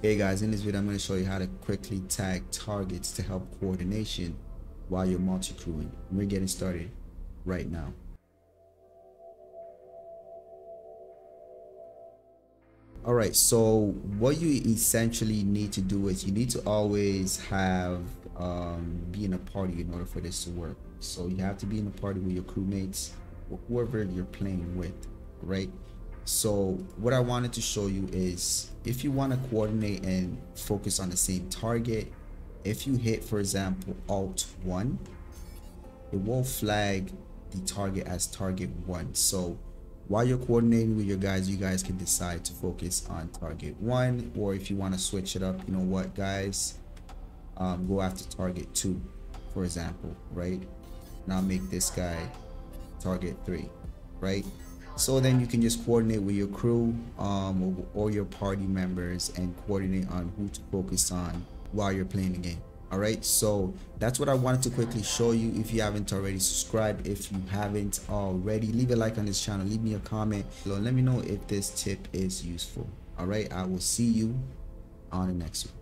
Hey guys, in this video I'm going to show you how to quickly tag targets to help coordination while you're multi-crewing. We're getting started right now. Alright, so what you essentially need to do is you need to always have um, be in a party in order for this to work. So you have to be in a party with your crewmates or whoever you're playing with, right? So what I wanted to show you is if you want to coordinate and focus on the same target, if you hit, for example, Alt 1, it will flag the target as target 1. So while you're coordinating with your guys, you guys can decide to focus on target 1 or if you want to switch it up, you know what guys, um, go after target 2, for example, right? Now make this guy target 3, right? So then you can just coordinate with your crew um, or, or your party members and coordinate on who to focus on while you're playing the game. All right? So that's what i wanted to quickly show you. If you haven't already subscribed if you haven't already leave a like on this channel. Leave me a comment let me know if this tip is useful. All right? I will see you on the next one